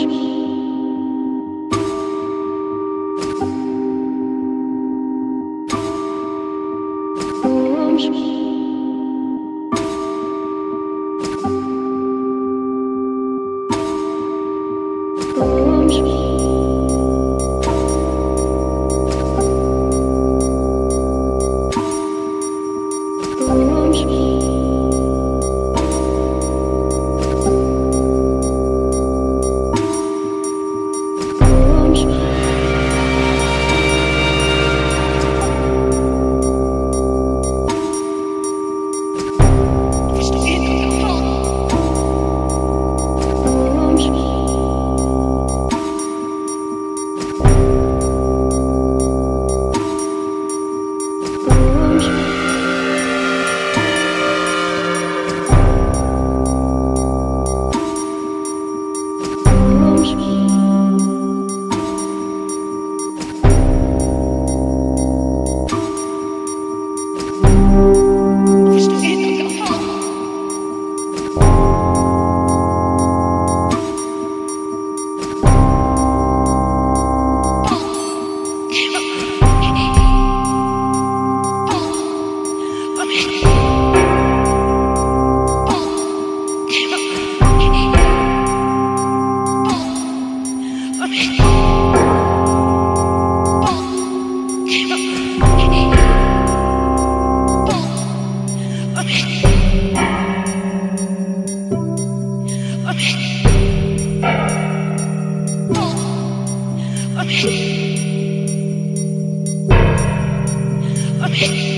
Church. Okay.